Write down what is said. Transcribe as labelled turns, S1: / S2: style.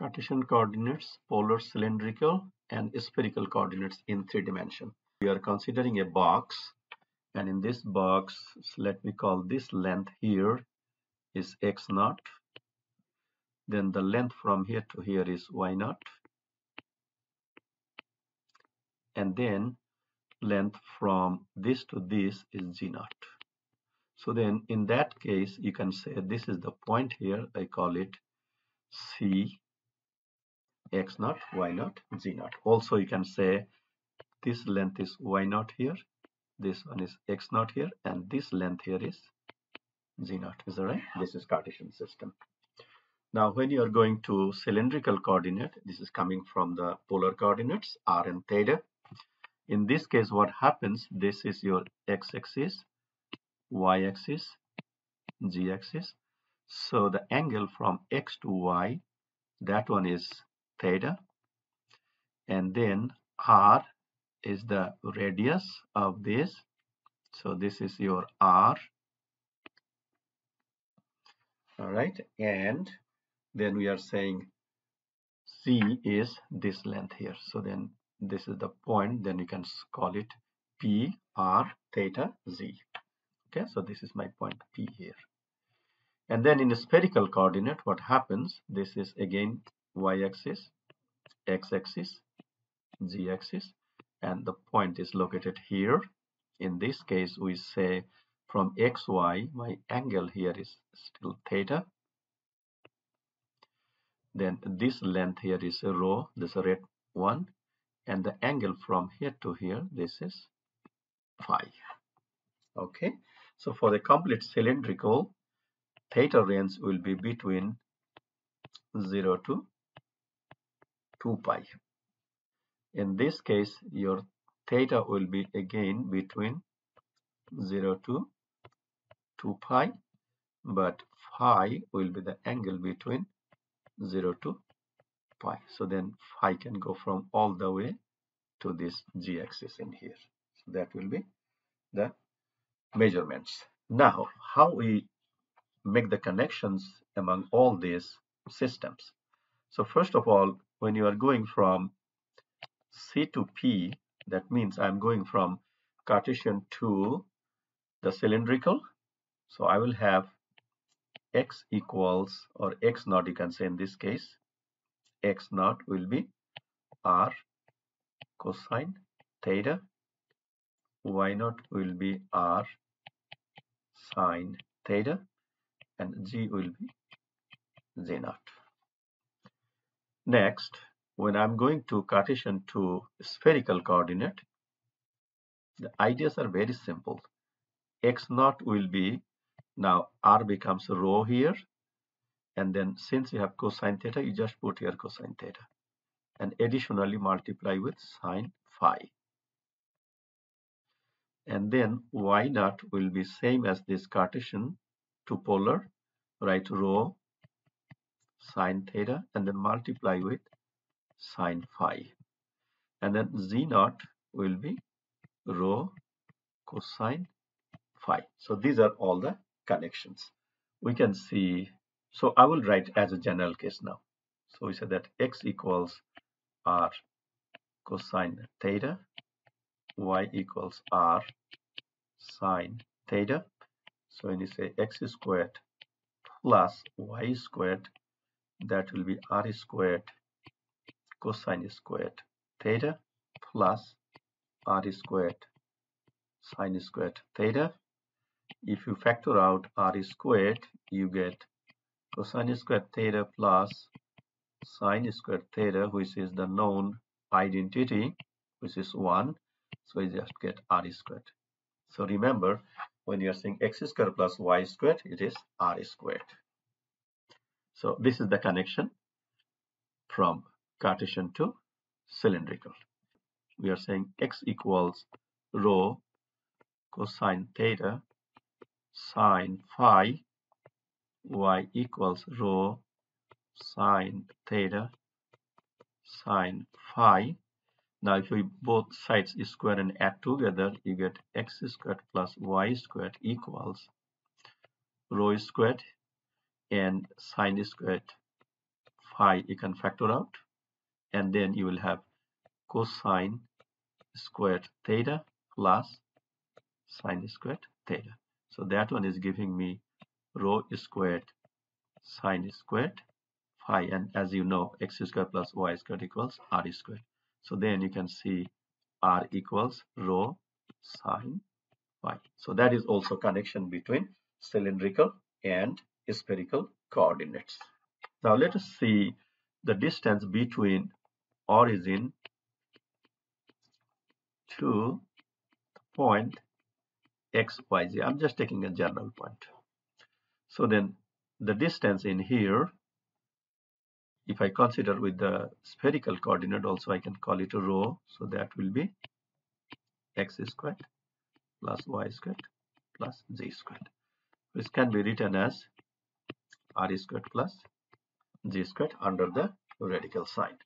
S1: Cartesian coordinates, polar cylindrical and spherical coordinates in three dimension. We are considering a box and in this box let me call this length here is x naught. Then the length from here to here is y naught. And then length from this to this is z naught. So then in that case you can say this is the point here. I call it c x naught y naught z naught. Also you can say this length is y naught here this one is x naught here and this length here is z naught. Is that right? This is Cartesian system. Now when you are going to cylindrical coordinate this is coming from the polar coordinates r and theta. In this case what happens this is your x-axis y-axis z-axis so the angle from x to y that one is theta and then r is the radius of this. So this is your r. All right and then we are saying z is this length here. So then this is the point then you can call it p r theta z. Okay so this is my point p here. And then in the spherical coordinate what happens? This is again y-axis x-axis z-axis and the point is located here. In this case we say from xy my angle here is still theta. Then this length here is rho this red one and the angle from here to here this is phi okay so for the complete cylindrical theta range will be between 0 to 2 pi. In this case your theta will be again between 0 to 2 pi but phi will be the angle between 0 to pi. So then phi can go from all the way to this z-axis in here. So that will be the measurements. Now how we make the connections among all these systems? So first of all when you are going from C to P, that means I'm going from Cartesian to the cylindrical. So I will have x equals or x naught you can say in this case x naught will be r cosine theta y naught will be r sine theta and z will be z naught next when I'm going to Cartesian to spherical coordinate, the ideas are very simple. X naught will be, now R becomes rho here. And then since you have cosine theta, you just put here cosine theta. And additionally multiply with sine phi. And then Y naught will be same as this Cartesian to polar, right rho sine theta and then multiply with sine phi. And then z naught will be rho cosine phi. So these are all the connections. We can see so i will write as a general case now. So we said that x equals r cosine theta y equals r sine theta. So when you say x squared plus y squared that will be r squared cosine squared theta plus r squared sine squared theta. If you factor out r squared, you get cosine squared theta plus sine squared theta, which is the known identity, which is 1. So you just get r squared. So remember, when you are saying x squared plus y squared, it is r squared. So this is the connection from Cartesian to cylindrical. We are saying x equals rho cosine theta sine phi y equals rho sine theta sine phi. Now if we both sides square and add together, you get x squared plus y squared equals rho squared and sine squared phi you can factor out and then you will have cosine squared theta plus sine squared theta. So that one is giving me rho squared sine squared phi and as you know x squared plus y squared equals r squared. So then you can see r equals rho sine phi. So that is also connection between cylindrical and spherical coordinates. Now let us see the distance between origin to point xyz. I'm just taking a general point. So then the distance in here, if I consider with the spherical coordinate also, I can call it a rho. So that will be x squared plus y squared plus z squared. Which can be written as r squared plus z squared under the radical side.